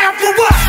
down for what?